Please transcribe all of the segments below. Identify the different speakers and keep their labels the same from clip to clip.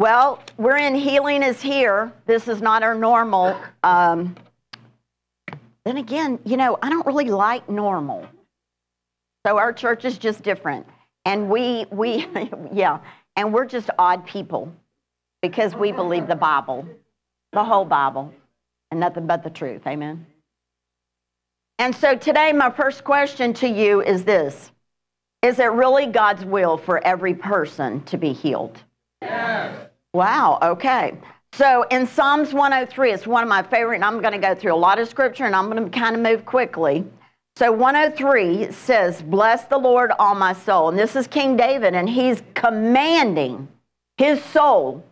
Speaker 1: Well, we're in Healing is Here. This is not our normal. Um, then again, you know, I don't really like normal. So our church is just different. And we, we, yeah, and we're just odd people because we believe the Bible, the whole Bible, and nothing but the truth. Amen. And so today, my first question to you is this Is it really God's will for every person to be healed? Yes. Wow, okay. So in Psalms 103, it's one of my favorite, and I'm going to go through a lot of scripture and I'm going to kind of move quickly. So 103 says, Bless the Lord, all my soul. And this is King David, and he's commanding his soul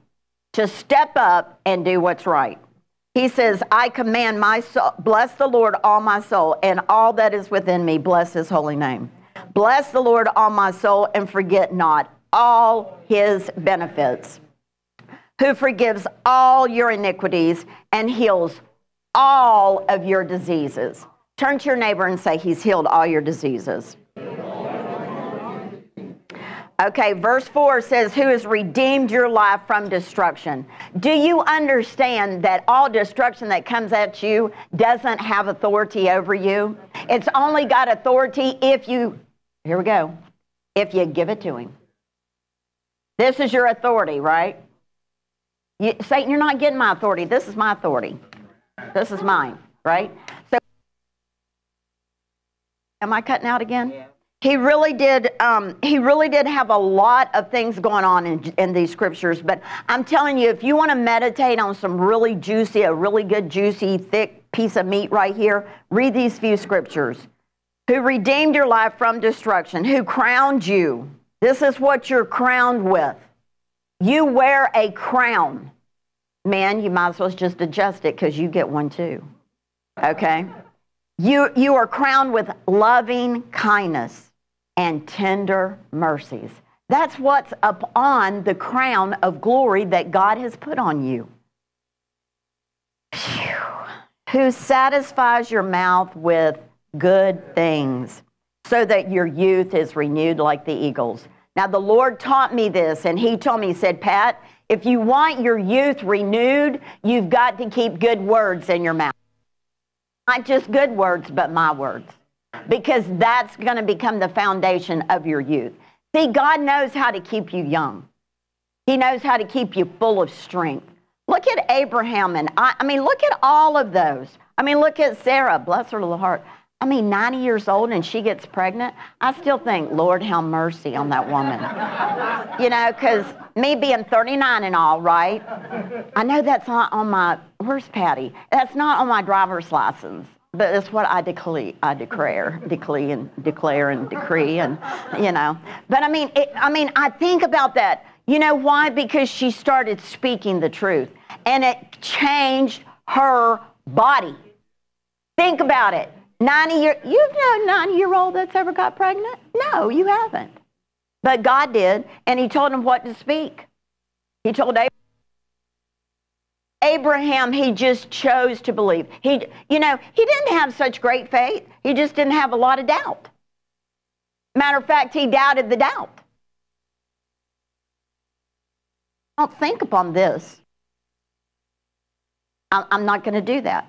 Speaker 1: to step up and do what's right. He says, I command my soul, bless the Lord, all my soul, and all that is within me, bless his holy name. Bless the Lord, all my soul, and forget not all his benefits who forgives all your iniquities and heals all of your diseases. Turn to your neighbor and say, He's healed all your diseases. Okay, verse 4 says, Who has redeemed your life from destruction? Do you understand that all destruction that comes at you doesn't have authority over you? It's only got authority if you, here we go, if you give it to Him. This is your authority, right? You, Satan, you're not getting my authority. This is my authority. This is mine, right? So, am I cutting out again? Yeah. He really did. Um, he really did have a lot of things going on in, in these scriptures. But I'm telling you, if you want to meditate on some really juicy, a really good, juicy, thick piece of meat right here, read these few scriptures. Who redeemed your life from destruction? Who crowned you? This is what you're crowned with. You wear a crown. Man, you might as well just adjust it because you get one too. Okay? You, you are crowned with loving kindness and tender mercies. That's what's upon the crown of glory that God has put on you. Whew. Who satisfies your mouth with good things so that your youth is renewed like the eagles. Now, the Lord taught me this, and He told me, He said, Pat, if you want your youth renewed, you've got to keep good words in your mouth. Not just good words, but my words. Because that's going to become the foundation of your youth. See, God knows how to keep you young, He knows how to keep you full of strength. Look at Abraham, and I, I mean, look at all of those. I mean, look at Sarah, bless her little heart. I mean, 90 years old and she gets pregnant. I still think, Lord, have mercy on that woman. you know, because me being 39 and all, right? I know that's not on my, where's Patty? That's not on my driver's license. But it's what I declare, I declare, declare and declare and decree, and you know. But I mean, it, I mean, I think about that. You know why? Because she started speaking the truth, and it changed her body. Think about it. 90 year, you've known 90 year old that's ever got pregnant? No, you haven't. But God did, and He told him what to speak. He told Abraham. Abraham, he just chose to believe. He, you know, he didn't have such great faith. He just didn't have a lot of doubt. Matter of fact, he doubted the doubt. Don't think upon this. I'm not going to do that.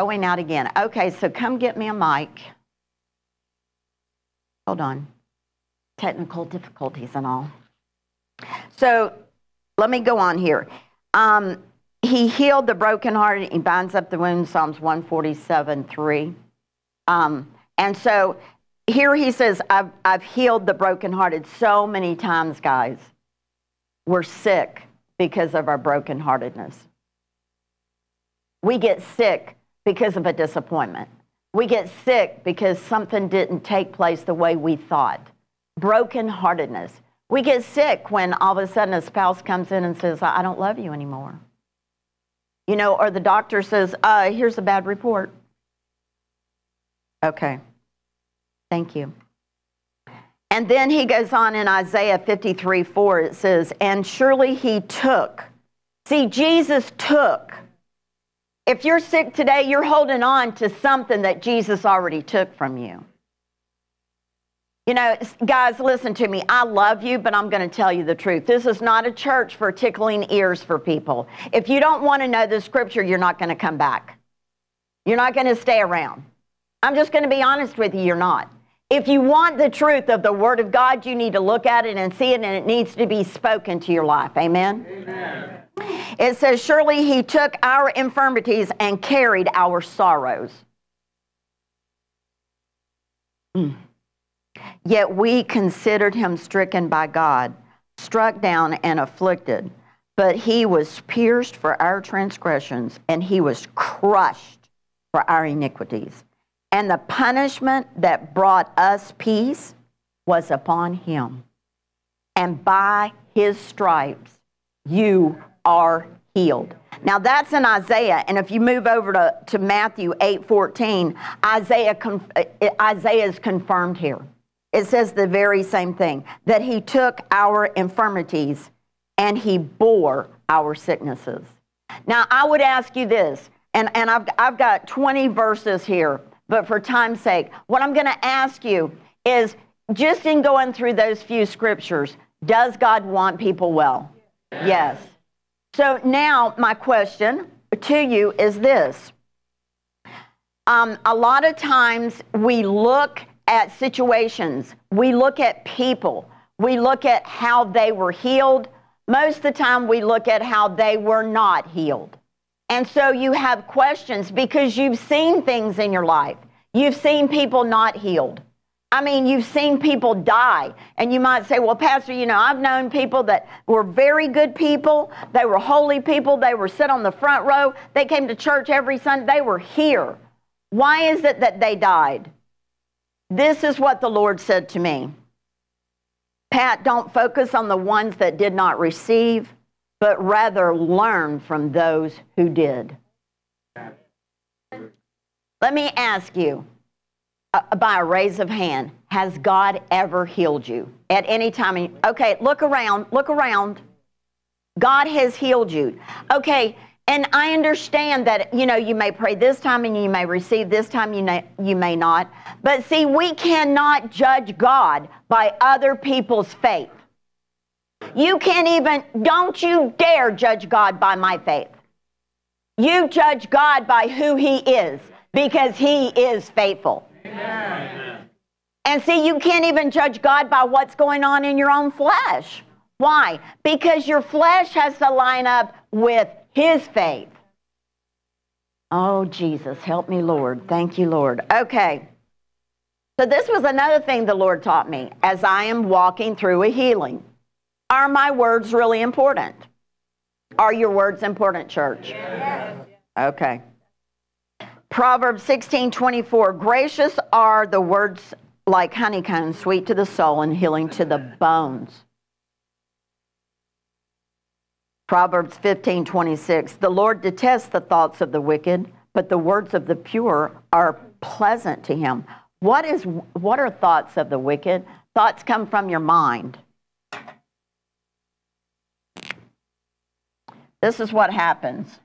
Speaker 1: Going out again. Okay, so come get me a mic. Hold on. Technical difficulties and all. So let me go on here. Um, he healed the brokenhearted. He binds up the wounds, Psalms 147, 3. Um, and so here he says, I've, I've healed the brokenhearted so many times, guys. We're sick because of our brokenheartedness. We get sick because of a disappointment. We get sick because something didn't take place the way we thought. Brokenheartedness. We get sick when all of a sudden a spouse comes in and says, I don't love you anymore. You know, or the doctor says, uh, here's a bad report. Okay. Thank you. And then he goes on in Isaiah 53 4, it says, And surely he took. See, Jesus took if you're sick today, you're holding on to something that Jesus already took from you. You know, guys, listen to me. I love you, but I'm going to tell you the truth. This is not a church for tickling ears for people. If you don't want to know the scripture, you're not going to come back. You're not going to stay around. I'm just going to be honest with you, you're not. If you want the truth of the Word of God, you need to look at it and see it, and it needs to be spoken to your life. Amen? Amen. It says, Surely He took our infirmities and carried our sorrows. Mm. Yet we considered him stricken by God, struck down and afflicted. But he was pierced for our transgressions, and he was crushed for our iniquities. And the punishment that brought us peace was upon him. And by his stripes you are healed. Now that's in Isaiah, and if you move over to, to Matthew 8 14, Isaiah, uh, Isaiah is confirmed here it says the very same thing that he took our infirmities and he bore our sicknesses. Now, I would ask you this, and, and I've, I've got 20 verses here, but for time's sake, what I'm going to ask you is just in going through those few scriptures, does God want people well? Yes. So now, my question to you is this. Um, a lot of times we look at situations, we look at people, we look at how they were healed. Most of the time, we look at how they were not healed. And so you have questions because you've seen things in your life. You've seen people not healed. I mean, you've seen people die. And you might say, well, Pastor, you know, I've known people that were very good people. They were holy people. They were sit on the front row. They came to church every Sunday. They were here. Why is it that they died? This is what the Lord said to me Pat, don't focus on the ones that did not receive, but rather learn from those who did. Let me ask you, uh, by a raise of hand, has God ever healed you at any time? Okay, look around, look around. God has healed you. Okay, and I understand that, you know, you may pray this time and you may receive this time, you, may, you may not. But see, we cannot judge God by other people's faith. You can't even, don't you dare judge God by my faith. You judge God by who He is because He is faithful. Amen. And see, you can't even judge God by what's going on in your own flesh. Why? Because your flesh has to line up with his faith. Oh, Jesus, help me, Lord. Thank you, Lord. Okay. So, this was another thing the Lord taught me as I am walking through a healing. Are my words really important? Are your words important, church? Yes. Okay. Proverbs 16 24. Gracious are the words like honeycomb, sweet to the soul and healing to the bones. Proverbs 15, 26. The Lord detests the thoughts of the wicked, but the words of the pure are pleasant to him. What, is, what are thoughts of the wicked? Thoughts come from your mind. This is what happens.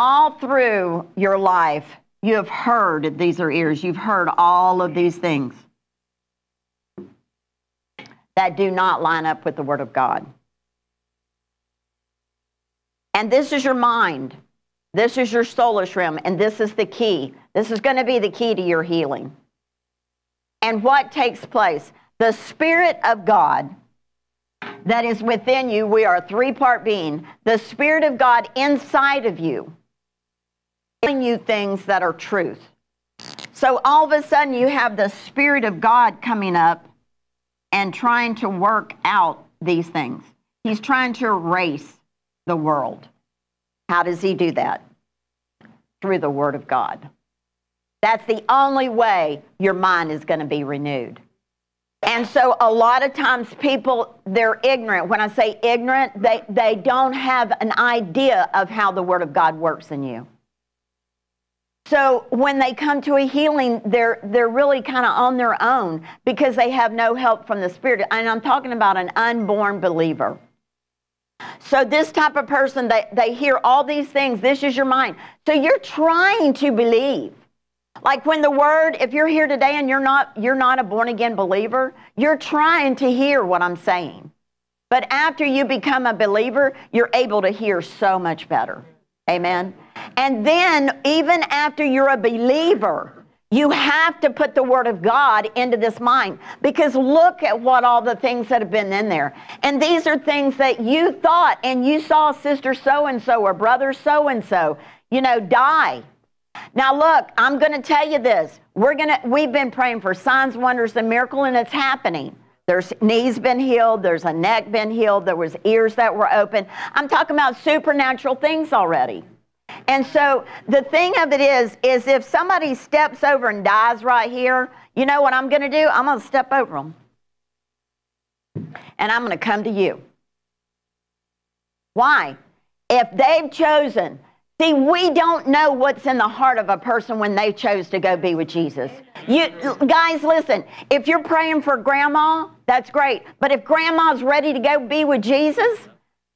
Speaker 1: All through your life, you have heard, these are ears, you've heard all of these things that do not line up with the Word of God. And this is your mind. This is your soulish realm, and this is the key. This is going to be the key to your healing. And what takes place? The Spirit of God that is within you, we are a three part being, the Spirit of God inside of you, telling you things that are truth. So all of a sudden, you have the Spirit of God coming up and trying to work out these things. He's trying to erase the world. How does he do that? Through the Word of God. That's the only way your mind is going to be renewed. And so a lot of times people, they're ignorant. When I say ignorant, they, they don't have an idea of how the Word of God works in you. So when they come to a healing, they're they're really kind of on their own because they have no help from the Spirit. And I'm talking about an unborn believer. So this type of person, they, they hear all these things. This is your mind. So you're trying to believe. Like when the word, if you're here today and you're not you're not a born again believer, you're trying to hear what I'm saying. But after you become a believer, you're able to hear so much better. Amen. And then even after you're a believer, you have to put the Word of God into this mind because look at what all the things that have been in there. And these are things that you thought and you saw sister so and so or brother so and so, you know, die. Now look, I'm going to tell you this. We're going to we've been praying for signs, wonders and miracle and it's happening. There's knees been healed, there's a neck been healed, there was ears that were open. I'm talking about supernatural things already. And so the thing of it is, is if somebody steps over and dies right here, you know what I'm going to do? I'm going to step over them. And I'm going to come to you. Why? If they've chosen See, we don't know what's in the heart of a person when they chose to go be with Jesus. You guys, listen. If you're praying for grandma, that's great. But if grandma's ready to go be with Jesus,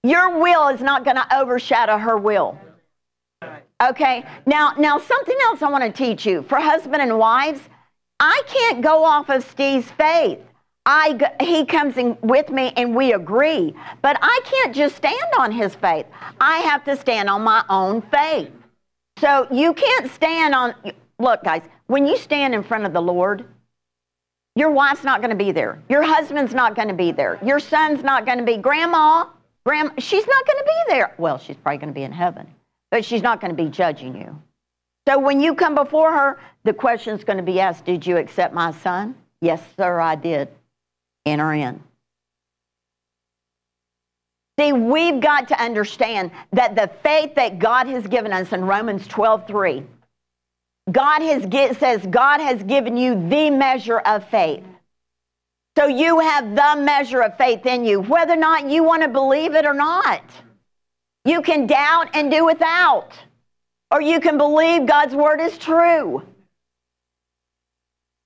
Speaker 1: your will is not going to overshadow her will. Okay. Now, now something else I want to teach you for husband and wives. I can't go off of Steve's faith. I, he comes in with me and we agree. But I can't just stand on his faith. I have to stand on my own faith. So you can't stand on, look, guys, when you stand in front of the Lord, your wife's not going to be there. Your husband's not going to be there. Your son's not going to be. Grandma, grandma, she's not going to be there. Well, she's probably going to be in heaven, but she's not going to be judging you. So when you come before her, the question's going to be asked Did you accept my son? Yes, sir, I did enter in. See, we've got to understand that the faith that God has given us in Romans 12 3, God has get, says God has given you the measure of faith. So you have the measure of faith in you, whether or not you want to believe it or not. You can doubt and do without, or you can believe God's word is true.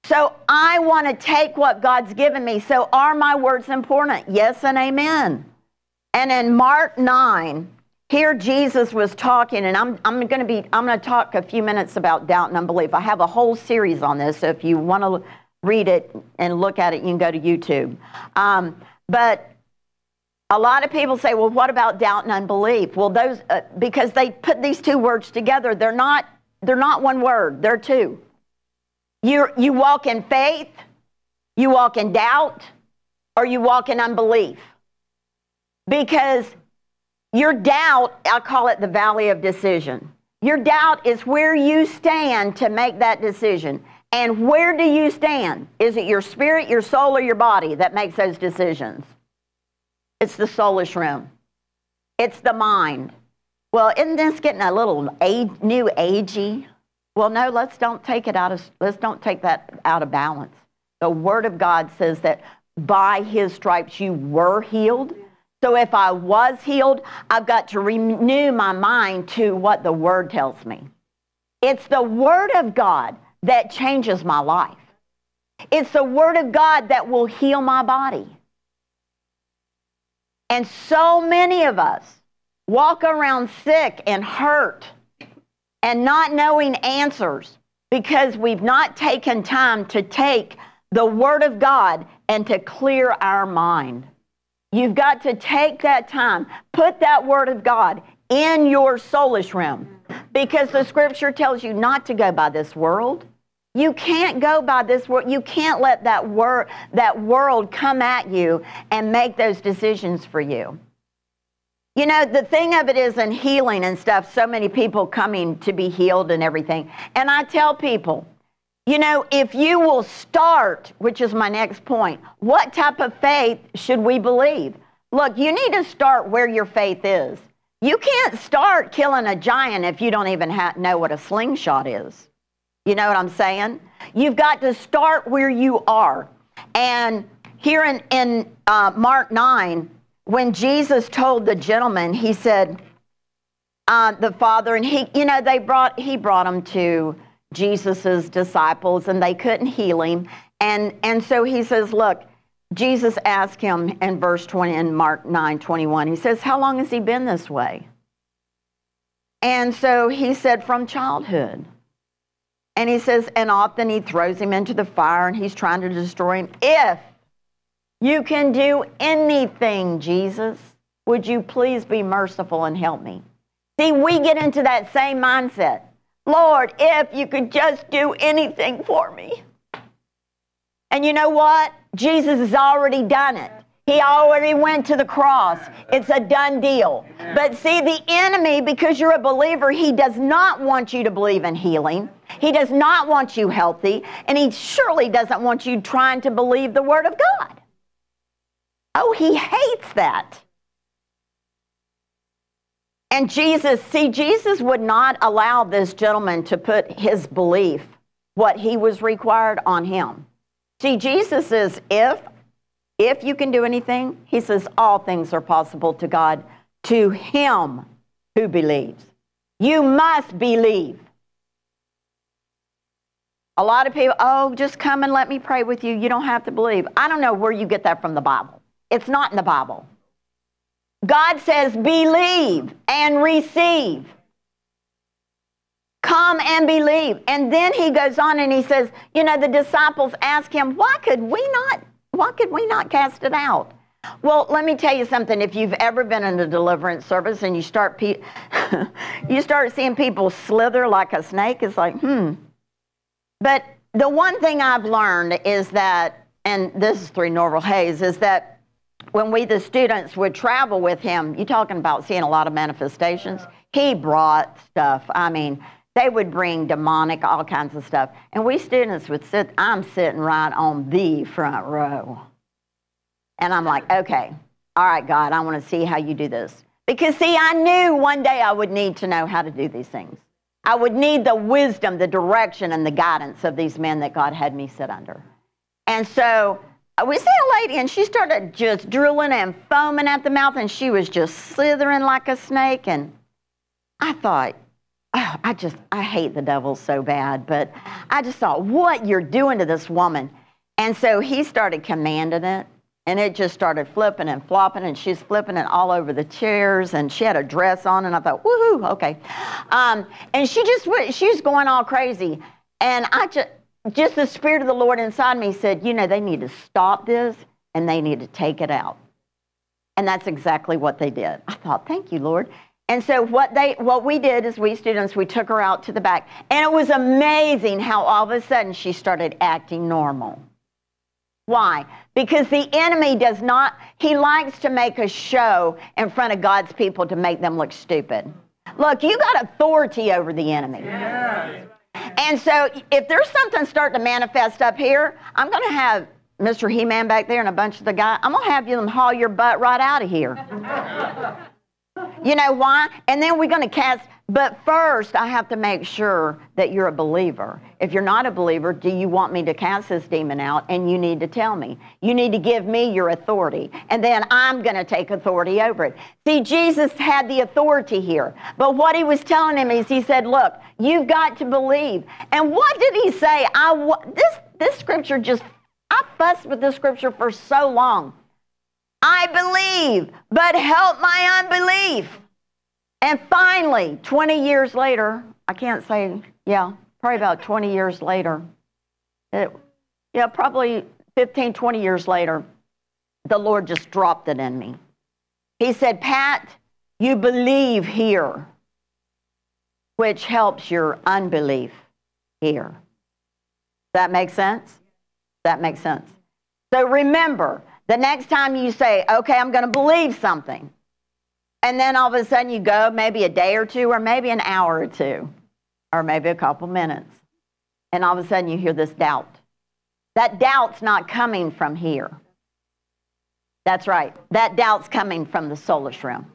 Speaker 1: So I want to take what God's given me. So are my words important? Yes and amen. And in Mark 9, here Jesus was talking, and I'm, I'm going to be, I'm going to talk a few minutes about doubt and unbelief. I have a whole series on this, so if you want to read it and look at it, you can go to YouTube. Um, but a lot of people say, well, what about doubt and unbelief? Well, those, uh, because they put these two words together, they're not, they're not one word, they're two. You, you walk in faith, you walk in doubt, or you walk in unbelief. Because your doubt, I call it the valley of decision. Your doubt is where you stand to make that decision. And where do you stand? Is it your spirit, your soul, or your body that makes those decisions? It's the soulish realm. It's the mind. Well, isn't this getting a little age, new agey? Well, no, let's don't take it out of let's don't take that out of balance. The word of God says that by his stripes you were healed. So if I was healed, I've got to renew my mind to what the word tells me. It's the word of God that changes my life. It's the word of God that will heal my body. And so many of us walk around sick and hurt and not knowing answers because we've not taken time to take the Word of God and to clear our mind. You've got to take that time, put that Word of God in your soulish realm because the scripture tells you not to go by this world. You can't go by this world. You can't let that, wor- that world come at you and make those decisions for you. You know, the thing of it is in healing and stuff, so many people coming to be healed and everything. And I tell people, you know, if you will start, which is my next point, what type of faith should we believe? Look, you need to start where your faith is. You can't start killing a giant if you don't even know what a slingshot is. You know what I'm saying? You've got to start where you are. And here in, in uh, Mark 9, when Jesus told the gentleman, he said, uh, the father, and he, you know, they brought, he brought him to Jesus's disciples and they couldn't heal him. And, and so he says, look, Jesus asked him in verse 20, in Mark 9, 21, he says, how long has he been this way? And so he said, from childhood. And he says, and often he throws him into the fire and he's trying to destroy him. If you can do anything, Jesus, would you please be merciful and help me? See, we get into that same mindset. Lord, if you could just do anything for me. And you know what? Jesus has already done it. He already went to the cross. It's a done deal. But see, the enemy, because you're a believer, he does not want you to believe in healing. He does not want you healthy. And he surely doesn't want you trying to believe the word of God. Oh, he hates that. And Jesus, see, Jesus would not allow this gentleman to put his belief, what he was required, on him. See, Jesus says, if if you can do anything, he says, all things are possible to God, to him who believes. You must believe. A lot of people, oh, just come and let me pray with you. You don't have to believe. I don't know where you get that from the Bible. It's not in the Bible. God says, believe and receive. Come and believe. And then he goes on and he says, you know, the disciples ask him, why could we not why could we not cast it out? Well, let me tell you something. If you've ever been in a deliverance service and you start pe- you start seeing people slither like a snake, it's like, hmm. But the one thing I've learned is that, and this is through Norvel Hayes, is that when we, the students, would travel with him, you're talking about seeing a lot of manifestations. He brought stuff. I mean, they would bring demonic, all kinds of stuff. And we students would sit, I'm sitting right on the front row. And I'm like, okay, all right, God, I want to see how you do this. Because, see, I knew one day I would need to know how to do these things. I would need the wisdom, the direction, and the guidance of these men that God had me sit under. And so uh, we see a lady, and she started just drooling and foaming at the mouth, and she was just slithering like a snake. And I thought, oh, I just, I hate the devil so bad, but I just thought, what you're doing to this woman. And so he started commanding it, and it just started flipping and flopping, and she's flipping it all over the chairs, and she had a dress on, and I thought, woohoo, okay. Um, and she just, she was going all crazy. And I just, just the Spirit of the Lord inside me said, you know, they need to stop this, and they need to take it out. And that's exactly what they did. I thought, thank you, Lord. And so what they what we did is we students we took her out to the back and it was amazing how all of a sudden she started acting normal. Why? Because the enemy does not he likes to make a show in front of God's people to make them look stupid. Look, you got authority over the enemy. Yes. And so if there's something starting to manifest up here, I'm going to have Mr. He-Man back there and a bunch of the guys, I'm going to have you them haul your butt right out of here. You know why? And then we're going to cast. But first, I have to make sure that you're a believer. If you're not a believer, do you want me to cast this demon out? And you need to tell me. You need to give me your authority. And then I'm going to take authority over it. See, Jesus had the authority here. But what he was telling him is he said, Look, you've got to believe. And what did he say? I, this, this scripture just, I fussed with this scripture for so long. I believe, but help my unbelief. And finally, 20 years later, I can't say, yeah, probably about 20 years later, it, yeah, probably 15, 20 years later, the Lord just dropped it in me. He said, Pat, you believe here, which helps your unbelief here. That makes sense? That makes sense. So remember, the next time you say, okay, I'm going to believe something, and then all of a sudden you go maybe a day or two, or maybe an hour or two, or maybe a couple minutes, and all of a sudden you hear this doubt. That doubt's not coming from here. That's right. That doubt's coming from the soulish realm.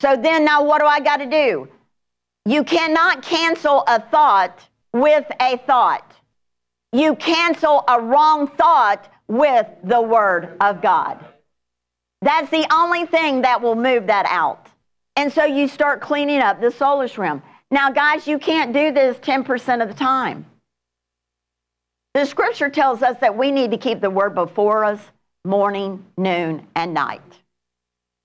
Speaker 1: So then now what do I got to do? You cannot cancel a thought with a thought. You cancel a wrong thought with the Word of God. That's the only thing that will move that out. And so you start cleaning up the soulish realm. Now, guys, you can't do this 10% of the time. The scripture tells us that we need to keep the word before us morning, noon, and night.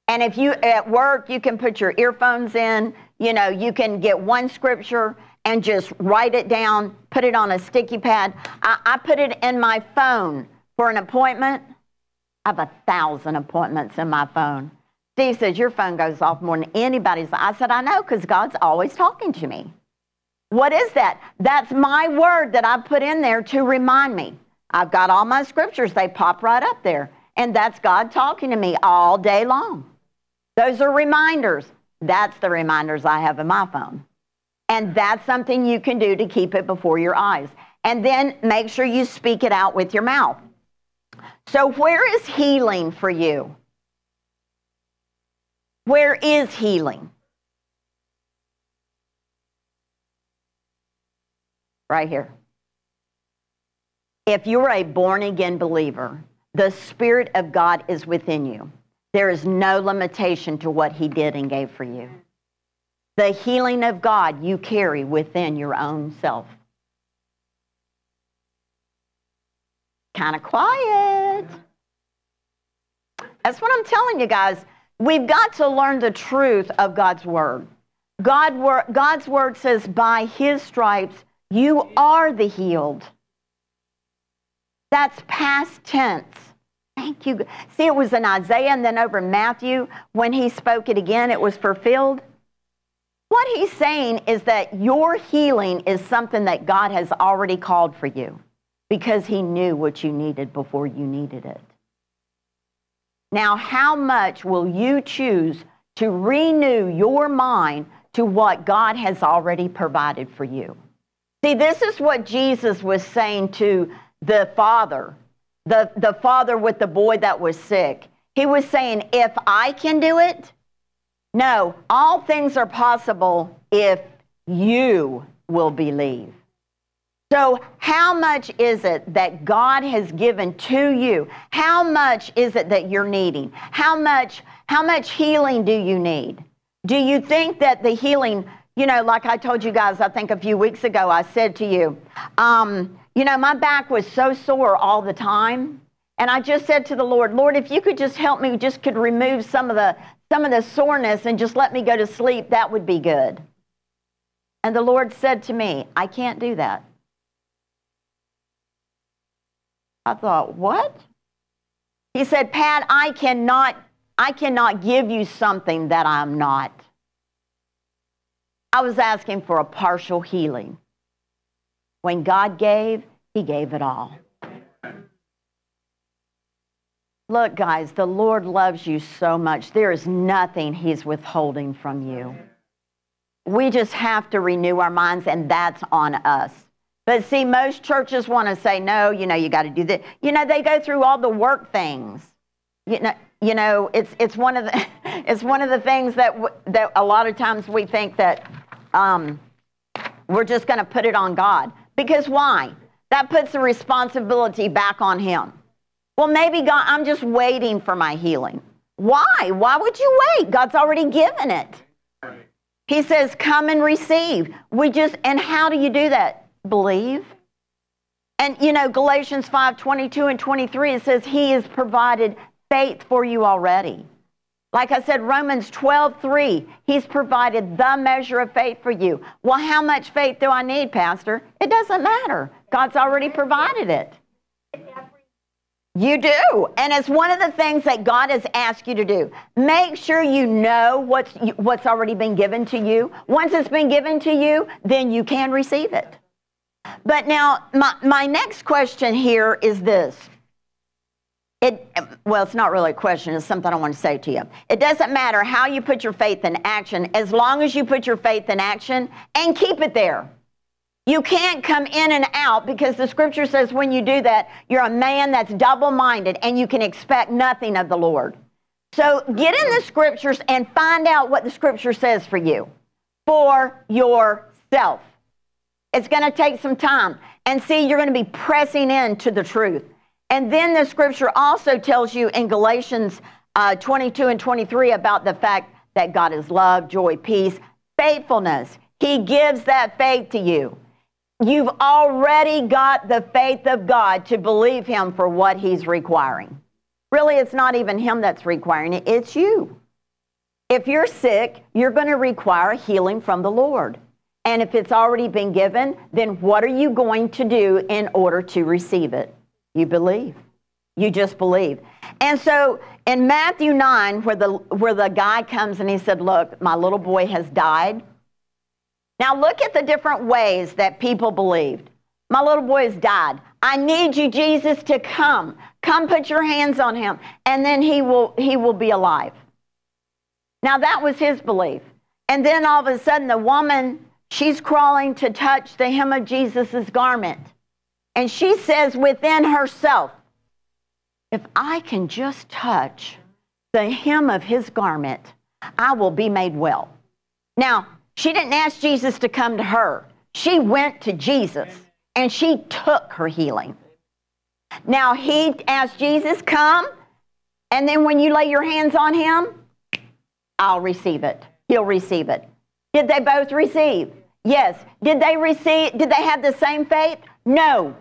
Speaker 1: And if you at work, you can put your earphones in, you know, you can get one scripture and just write it down, put it on a sticky pad. I, I put it in my phone for an appointment. I have a thousand appointments in my phone. Steve says, Your phone goes off more than anybody's. I said, I know, because God's always talking to me. What is that? That's my word that I put in there to remind me. I've got all my scriptures, they pop right up there. And that's God talking to me all day long. Those are reminders. That's the reminders I have in my phone. And that's something you can do to keep it before your eyes. And then make sure you speak it out with your mouth. So, where is healing for you? Where is healing? Right here. If you're a born again believer, the Spirit of God is within you. There is no limitation to what He did and gave for you. The healing of God you carry within your own self. Kind of quiet. That's what I'm telling you guys. We've got to learn the truth of God's Word. God, God's Word says, by His stripes, you are the healed. That's past tense. Thank you. See, it was in Isaiah and then over in Matthew when he spoke it again, it was fulfilled. What he's saying is that your healing is something that God has already called for you because he knew what you needed before you needed it. Now, how much will you choose to renew your mind to what God has already provided for you? See, this is what Jesus was saying to the father, the, the father with the boy that was sick. He was saying, If I can do it, no, all things are possible if you will believe. So, how much is it that God has given to you? How much is it that you're needing? How much how much healing do you need? Do you think that the healing, you know, like I told you guys, I think a few weeks ago, I said to you, um, you know, my back was so sore all the time. And I just said to the Lord, Lord, if you could just help me, just could remove some of the some of the soreness and just let me go to sleep, that would be good. And the Lord said to me, I can't do that. I thought, what? He said, Pat, I cannot, I cannot give you something that I'm not. I was asking for a partial healing. When God gave, He gave it all. Look, guys, the Lord loves you so much. There is nothing He's withholding from you. We just have to renew our minds, and that's on us. But see, most churches want to say, no, you know, you got to do this. You know, they go through all the work things. You know, you know, it's it's one of the it's one of the things that w- that a lot of times we think that um, we're just going to put it on God. Because why? That puts the responsibility back on him. Well, maybe God, I'm just waiting for my healing. Why? Why would you wait? God's already given it. He says, come and receive. We just, and how do you do that? Believe. And you know, Galatians 5 22 and 23, it says, He has provided faith for you already. Like I said, Romans 12, 3, he's provided the measure of faith for you. Well, how much faith do I need, Pastor? It doesn't matter. God's already provided it. You do. And it's one of the things that God has asked you to do. Make sure you know what's, what's already been given to you. Once it's been given to you, then you can receive it. But now, my, my next question here is this it, well, it's not really a question, it's something I want to say to you. It doesn't matter how you put your faith in action as long as you put your faith in action and keep it there. You can't come in and out because the scripture says when you do that, you're a man that's double minded and you can expect nothing of the Lord. So get in the scriptures and find out what the scripture says for you, for yourself. It's going to take some time. And see, you're going to be pressing into the truth. And then the scripture also tells you in Galatians uh, 22 and 23 about the fact that God is love, joy, peace, faithfulness. He gives that faith to you. You've already got the faith of God to believe Him for what He's requiring. Really, it's not even Him that's requiring it, it's you. If you're sick, you're going to require healing from the Lord. And if it's already been given, then what are you going to do in order to receive it? You believe. You just believe. And so in Matthew 9, where the, where the guy comes and he said, Look, my little boy has died. Now look at the different ways that people believed. My little boy has died. I need you, Jesus, to come. Come put your hands on him, and then he will, he will be alive. Now that was his belief. And then all of a sudden, the woman, she's crawling to touch the hem of Jesus' garment. And she says within herself, if I can just touch the hem of his garment, I will be made well. Now, she didn't ask Jesus to come to her. She went to Jesus and she took her healing. Now, he asked Jesus, Come, and then when you lay your hands on him, I'll receive it. He'll receive it. Did they both receive? Yes. Did they receive? Did they have the same faith? No.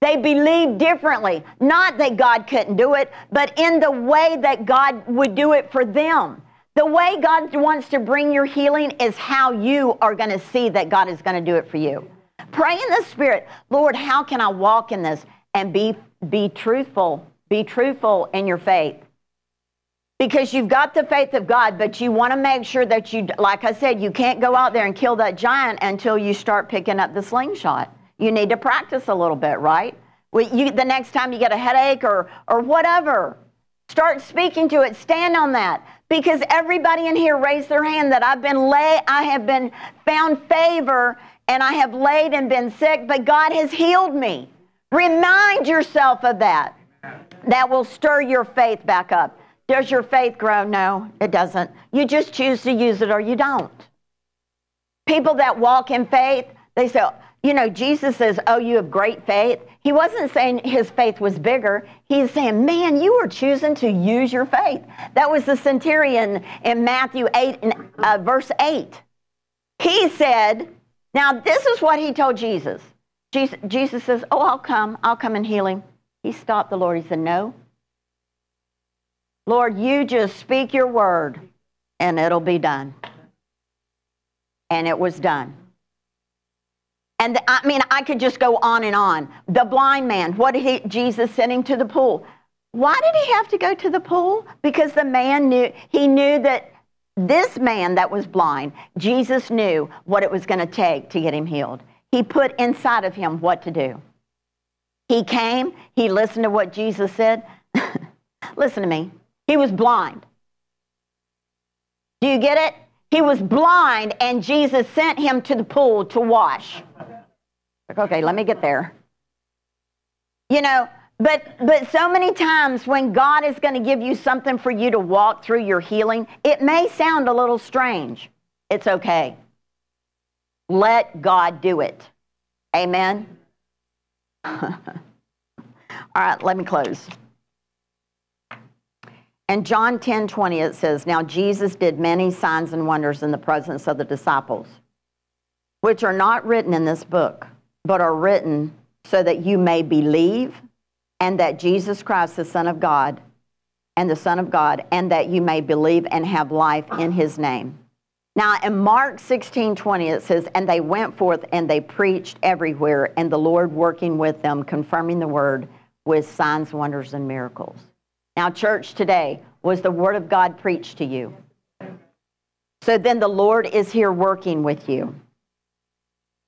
Speaker 1: They believed differently. Not that God couldn't do it, but in the way that God would do it for them. The way God wants to bring your healing is how you are going to see that God is going to do it for you. Pray in the Spirit, Lord, how can I walk in this and be, be truthful? Be truthful in your faith. Because you've got the faith of God, but you want to make sure that you, like I said, you can't go out there and kill that giant until you start picking up the slingshot. You need to practice a little bit, right? You, the next time you get a headache or, or whatever, start speaking to it. Stand on that. Because everybody in here raised their hand that I've been lay, I have been found favor and I have laid and been sick, but God has healed me. Remind yourself of that. That will stir your faith back up. Does your faith grow? No, it doesn't. You just choose to use it or you don't. People that walk in faith, they say, you know, Jesus says, Oh, you have great faith. He wasn't saying his faith was bigger. He's saying, Man, you are choosing to use your faith. That was the centurion in Matthew 8, uh, verse 8. He said, Now, this is what he told Jesus. Jesus. Jesus says, Oh, I'll come. I'll come and heal him. He stopped the Lord. He said, No. Lord, you just speak your word and it'll be done. And it was done. And the, I mean, I could just go on and on. The blind man, what did he, Jesus sent him to the pool. Why did he have to go to the pool? Because the man knew, he knew that this man that was blind, Jesus knew what it was going to take to get him healed. He put inside of him what to do. He came, he listened to what Jesus said. Listen to me. He was blind. Do you get it? He was blind, and Jesus sent him to the pool to wash. Okay, let me get there. You know, but but so many times when God is going to give you something for you to walk through your healing, it may sound a little strange. It's okay. Let God do it. Amen. All right, let me close. In John 10 20, it says, Now Jesus did many signs and wonders in the presence of the disciples, which are not written in this book, but are written so that you may believe and that Jesus Christ, the Son of God, and the Son of God, and that you may believe and have life in his name. Now, in Mark 16 20, it says, And they went forth and they preached everywhere, and the Lord working with them, confirming the word with signs, wonders, and miracles. Now, church, today, was the Word of God preached to you? So then the Lord is here working with you.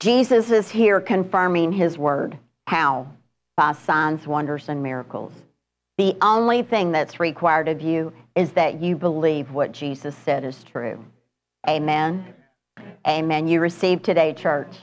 Speaker 1: Jesus is here confirming His Word. How? By signs, wonders, and miracles. The only thing that's required of you is that you believe what Jesus said is true. Amen. Amen. You receive today, church.